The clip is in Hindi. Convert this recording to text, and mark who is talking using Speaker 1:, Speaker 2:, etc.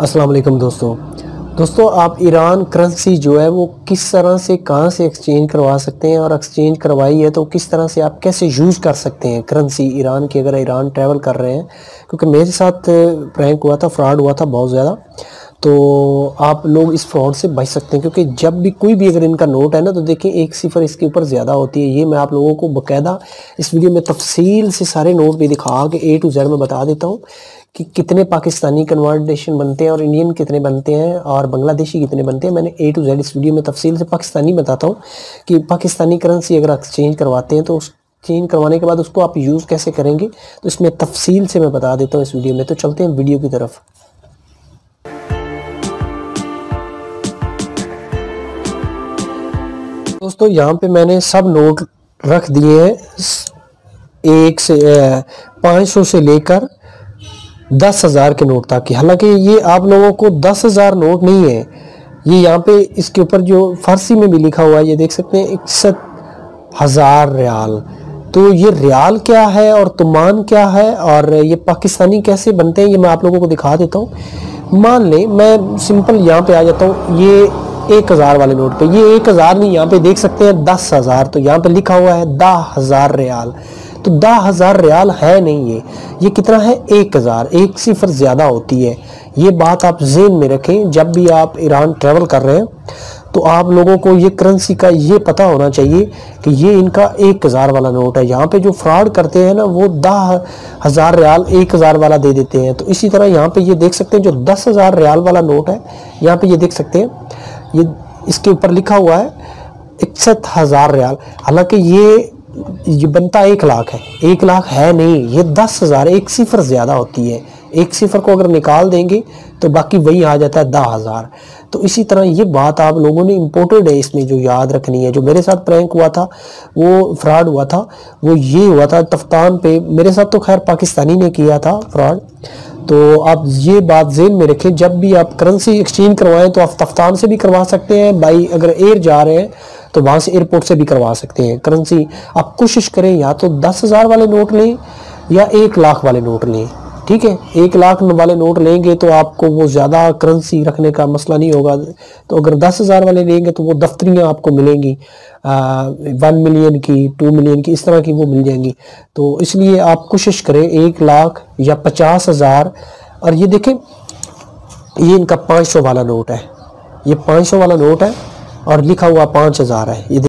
Speaker 1: अस्सलाम वालेकुम दोस्तों। दोस्तों, आप ईरान करेंसी जो है, वो किस तरह से, कहाँ से एक्सचेंज करवा सकते हैं और एक्सचेंज करवाई है तो किस तरह से आप कैसे यूज़ कर सकते हैं करेंसी ईरान की, अगर ईरान ट्रैवल कर रहे हैं? क्योंकि मेरे साथ प्रैंक हुआ था फ्रॉड हुआ था बहुत ज़्यादा। तो आप लोग इस फ्रॉड से बच सकते हैं, क्योंकि जब भी कोई भी अगर इनका नोट है ना तो देखिए एक सिफर इसके ऊपर ज़्यादा होती है। ये मैं आप लोगों को बकायदा इस वीडियो में तफसील से सारे नोट भी दिखा के ए टू जेड में बता देता हूँ। कि कितने पाकिस्तानी कन्वर्टेशन बनते हैं और इंडियन कितने बनते हैं और बांग्लादेशी कितने बनते हैं। मैंने ए टू जेड इस वीडियो में तफसील से पाकिस्तानी बताता हूँ कि पाकिस्तानी करेंसी अगर एक्सचेंज करवाते हैं तो उस चेंज करवाने के बाद उसको आप यूज़ कैसे करेंगे तो इसमें तफसील से मैं बता देता हूँ इस वीडियो में। तो चलते हैं वीडियो की तरफ़। दोस्तों, यहाँ पे मैंने सब नोट रख दिए हैं। एक से पाँच सौ से लेकर दस हज़ार के नोट तक की हालाँकि ये आप लोगों को दस हज़ार नोट नहीं है। ये यहाँ पे इसके ऊपर जो फारसी में भी लिखा हुआ है, ये देख सकते हैं, इकसठ हज़ार रियाल। तो ये रियाल क्या है और तुमान क्या है और ये पाकिस्तानी कैसे बनते हैं, ये मैं आप लोगों को दिखा देता हूँ। मान लें, मैं सिंपल यहाँ पे आ जाता हूँ, ये एक हज़ार वाले नोट पे। ये एक हज़ार नहीं, यहाँ पे देख सकते हैं दस हज़ार तो यहाँ पे लिखा हुआ है दा हज़ार रियाल। तो दा हज़ार रियाल है नहीं ये। ये कितना है? एक हज़ार। एक सिफर ज़्यादा होती है। ये बात आप जेन में रखें, जब भी आप ईरान ट्रेवल कर रहे हैं तो आप लोगों को ये करेंसी का ये पता होना चाहिए कि ये इनका एक हज़ार वाला नोट है। यहाँ पे जो फ्रॉड करते हैं ना, वो दस हज़ार रियाल एक हज़ार वाला दे देते हैं। तो इसी तरह यहाँ पे ये देख सकते हैं, जो दस हज़ार रियाल वाला नोट है, यहाँ पे ये देख सकते हैं। ये इसके ऊपर लिखा हुआ है, इकसठ हज़ार रियाल। हालाँकि ये ये बनता एक लाख है। एक लाख है नहीं, ये दस हज़ार, एक सिफर ज़्यादा होती है। एक सिफर को अगर निकाल देंगे तो बाकी वही आ जाता है दस हज़ार। तो इसी तरह ये बात आप लोगों ने इम्पोर्टेड है इसमें जो याद रखनी है। जो मेरे साथ प्रैंक हुआ था, वो फ्रॉड हुआ था, वो ये हुआ था तफ्तान पे। मेरे साथ तो खैर पाकिस्तानी ने किया था फ्रॉड तो आप ये बात जेन में रखें, जब भी आप करेंसी एक्सचेंज करवाएँ तो आप तफ्तान से भी करवा सकते हैं। बाई अगर एयर जा रहे हैं तो वहाँ से एयरपोर्ट से भी करवा सकते हैं। करेंसी आप कोशिश करें या तो दस हज़ार वाले नोट लें या एक लाख वाले नोट लें। ठीक है? एक लाख वाले नोट लेंगे तो आपको वो ज़्यादा करेंसी रखने का मसला नहीं होगा। तो अगर दस हज़ार वाले लेंगे तो वो दफ्तरियाँ आपको मिलेंगी। वन मिलियन की टू मिलियन की, इस तरह की वो मिल जाएँगी। तो इसलिए आप कोशिश करें एक लाख या पचास हज़ार। और ये देखें, ये इनका पाँच सौ वाला नोट है। ये पाँच सौ वाला नोट है। और लिखा हुआ पाँच हज़ार है। ये